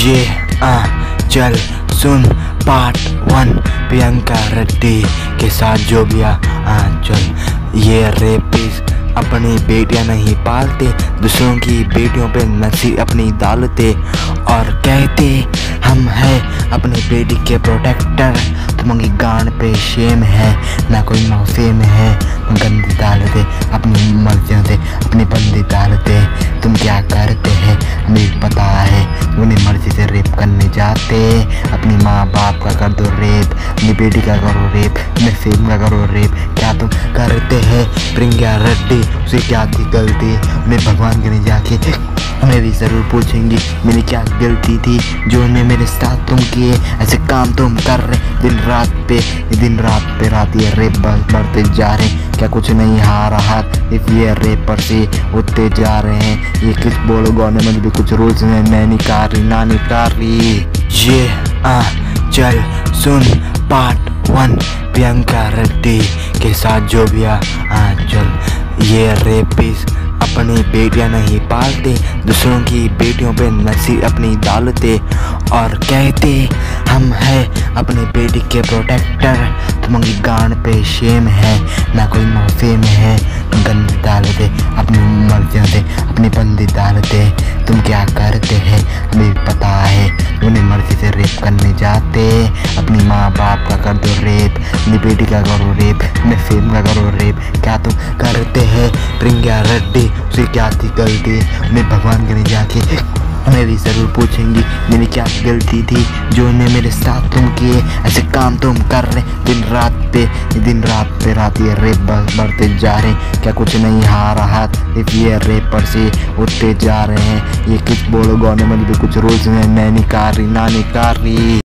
ये आ चल सुन पार्ट वन प्रियंका रेड्डी के साथ जो भी आ चल। ये रेपिस अपनी बेटियाँ नहीं पालते, दूसरों की बेटियों पे नसी अपनी डालते और कहते, हम हैं अपनी बेटी के प्रोटेक्टर तुम्हारी गांड पे शेम है, ना कोई मौसेम है, गंदी डालते, अपनी मर्जियों से अपनी बंदी डालते। रेप करने जाते, अपनी माँ बाप का कर दो रेप, अपनी बेटी का करो रेप, अपने फ़िल्म का करो रेप। क्या तुम करते हैं? प्रिंग्या रेड्डी, उसे क्या थी गलती? उन्हें भगवान के नहीं जाके हमें भी ज़रूर पूछेंगी मेरी क्या गलती थी जो उन्हें मेरे साथ तुम किए? ऐसे काम तुम कर रहे दिन रात पे दिन रात पे रात ये रेप बढ़ते जा रहे क्या कुछ नहीं हार रहा इफ़ ये रेपर से उठते जा रहे हैं। ये किस बोलो गवर्नमेंट भी कुछ रूल्स में मैं रही ना निकाल। रही ये आ चल सुन पार्ट वन प्रियंका रेड्डी के साथ जो भी आ, आ चल। ये रेपिस अपनी बेटियाँ नहीं पालते, दूसरों की बेटियों पे नसी अपनी डालते और कहते, हम हैं अपनी बेटी के प्रोटेक्टर तुम्हारी गांड पे शेम है, ना कोई मौसेम है गंदी डालते, अपनी मर्जियों से अपनी बंदी डालते, तुम क्या करते हैं, हमें पता है उन्हें मर्ज़ी से रेप करने जाते, अपनी माँ बाप का कर दो रेप, अपनी बेटी का करो रेप, अपने फेम का करो रेप। क्या तुम करते हैं? प्रिंग्या रेड्डी उसे क्या थी गलती? उन्हें भगवान के लिए जाके भी ज़रूर पूछेंगी मेरी क्या गलती थी? जो उन्हें मेरे साथ तुम किए, ऐसे काम तुम कर रहे दिन रात पे, दिन रात पे रात ये रेप बढ़ते जा रहे क्या कुछ नहीं हार रहा इफ़ ये रेपर से उठते जा रहे हैं, ये किस बोलो गवर्नमेंट भी कुछ रूल्स में नहीं निकाल रही ना निकाल। रही